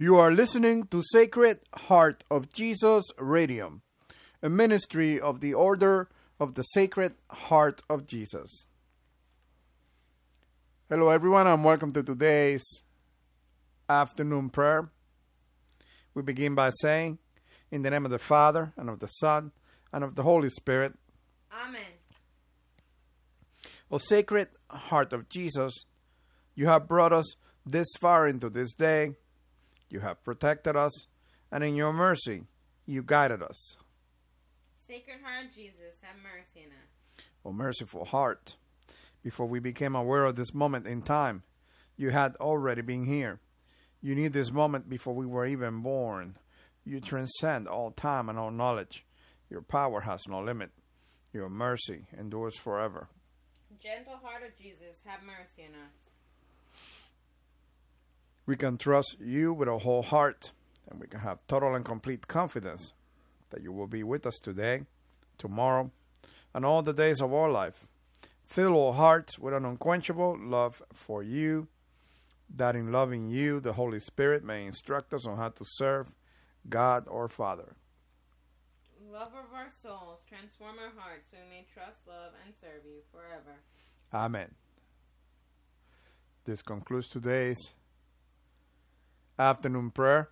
You are listening to Sacred Heart of Jesus Radio, a ministry of the Order of the Sacred Heart of Jesus. Hello, everyone, and welcome to today's afternoon prayer. We begin by saying, In the name of the Father, and of the Son, and of the Holy Spirit. Amen. O Sacred Heart of Jesus, you have brought us this far into this day. You have protected us, and in your mercy, you guided us. Sacred Heart of Jesus, have mercy on us. O merciful heart, before we became aware of this moment in time, you had already been here. You knew this moment before we were even born. You transcend all time and all knowledge. Your power has no limit. Your mercy endures forever. Gentle Heart of Jesus, have mercy on us. We can trust you with our whole heart, and we can have total and complete confidence that you will be with us today, tomorrow, and all the days of our life. Fill our hearts with an unquenchable love for you, that in loving you, the Holy Spirit may instruct us on how to serve God our Father. Lover of our souls, transform our hearts so we may trust, love, and serve you forever. Amen. This concludes today's afternoon prayer.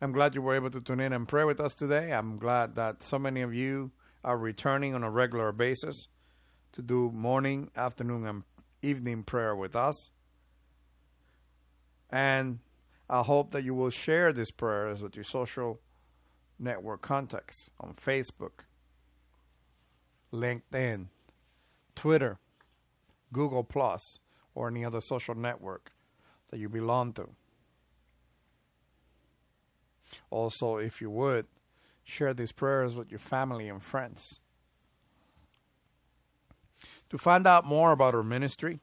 I'm glad you were able to tune in and pray with us today. I'm glad that so many of you are returning on a regular basis to do morning, afternoon, and evening prayer with us. And I hope that you will share these prayers with your social network contacts on Facebook, LinkedIn, Twitter, Google Plus, or any other social network that you belong to. Also, if you would, share these prayers with your family and friends. To find out more about our ministry,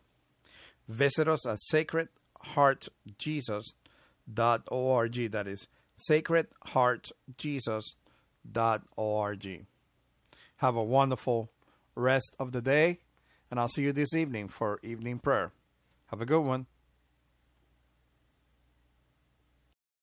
visit us at sacredheartjesus.org. That is sacredheartjesus.org. Have a wonderful rest of the day, and I'll see you this evening for evening prayer. Have a good one.